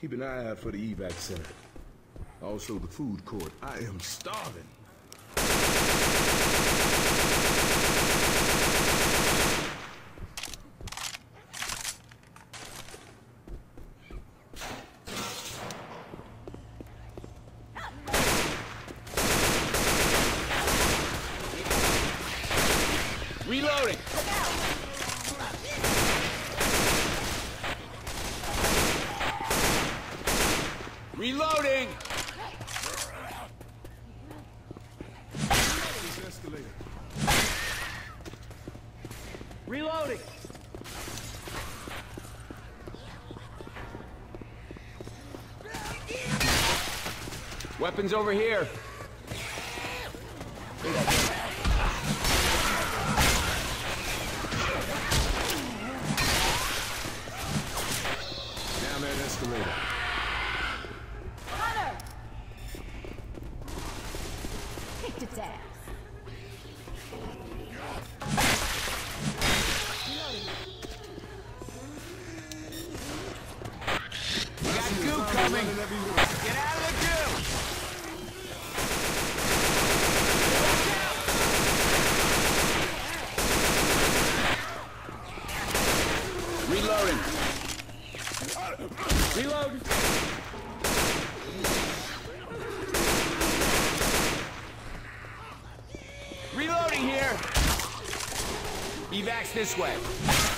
Keep an eye out for the evac center. Also the food court. I am starving. Reloading! Reloading! This escalator. Reloading! Weapons over here. Down that escalator. Hunter! Kicked its ass. Evacs this way.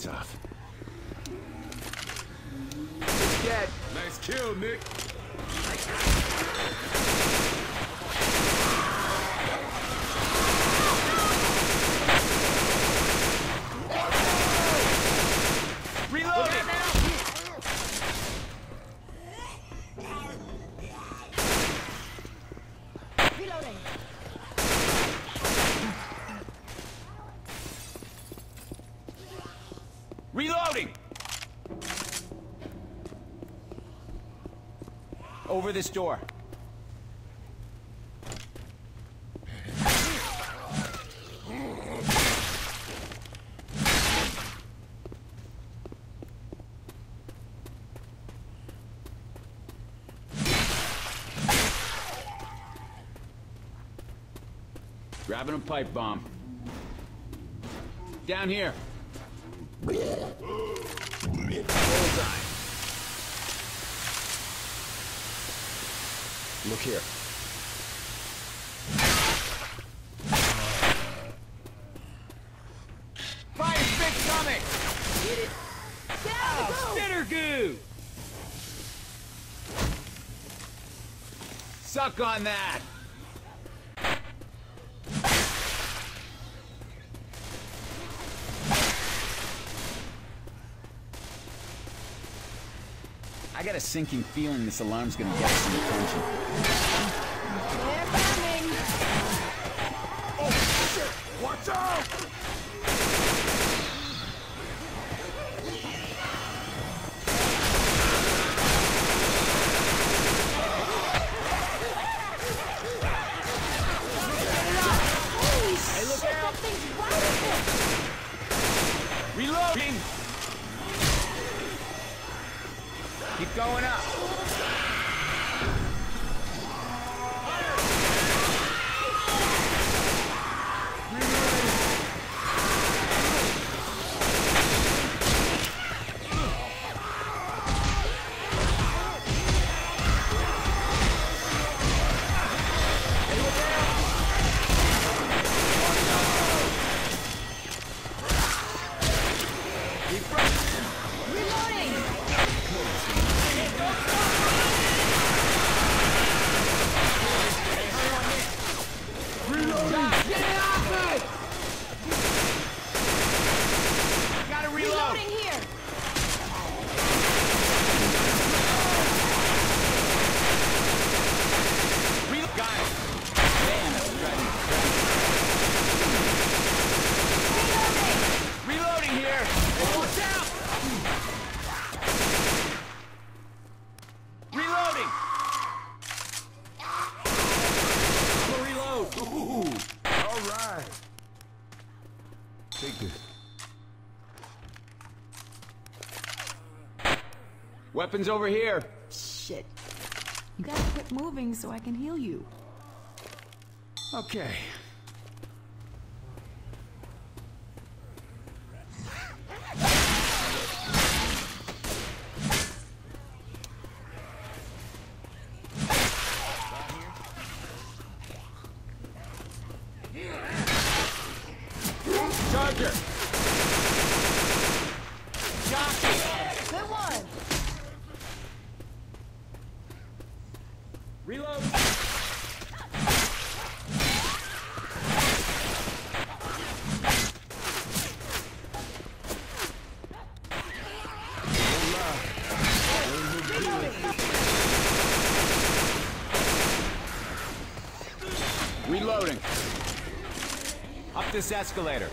Lights off. Dead. Nice kill, Nick. Reloading! Reloading! Reloading! Over this door. Grabbing a pipe bomb. Down here. Bullseye. Look here. Fire spit coming! Get it? Get out of Oh, the spitter goo! Suck on that! I got a sinking feeling this alarm's gonna get some attention. They're coming! Oh, Watch out! Keep going up. Reloading! Gotta reload. Reloading here. Re- Got it. Man, that's driving me crazy. Reloading here. Hey, watch out. Reloading. I'm a reload. Ooh, all right. Take this. Weapons over here. Shit. You gotta quit moving so I can heal you. Okay. Reload! Reloading. Up this escalator.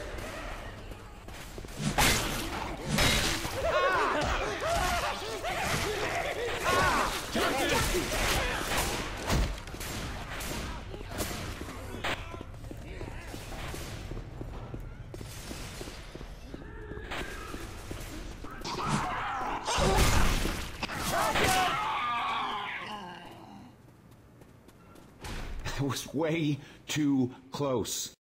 Was way too close.